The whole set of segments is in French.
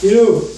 Hello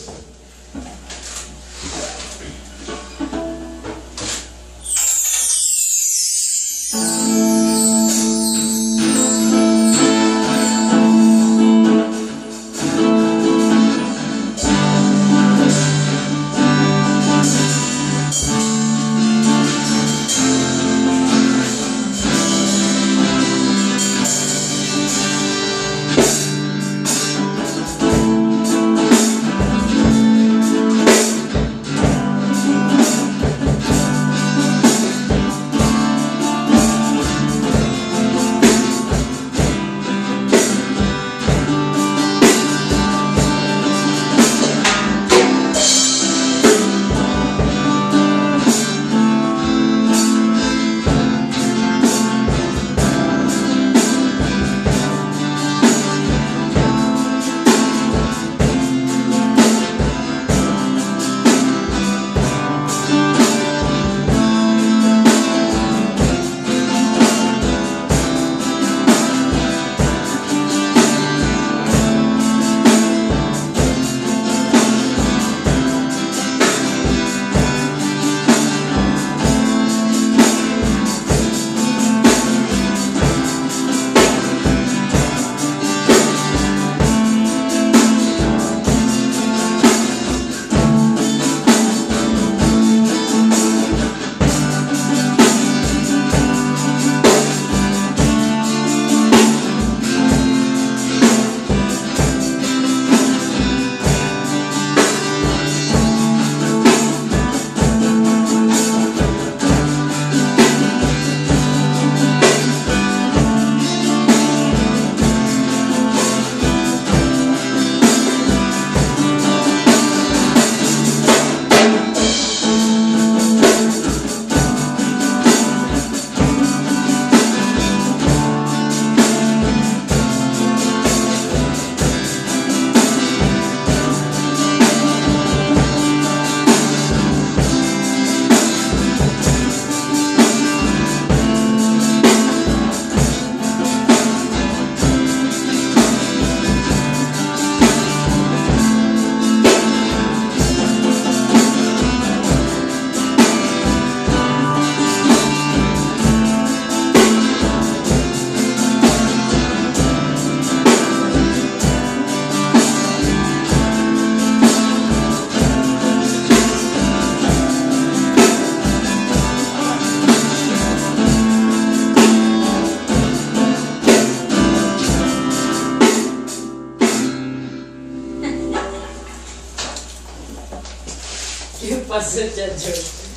que o paciente adianta.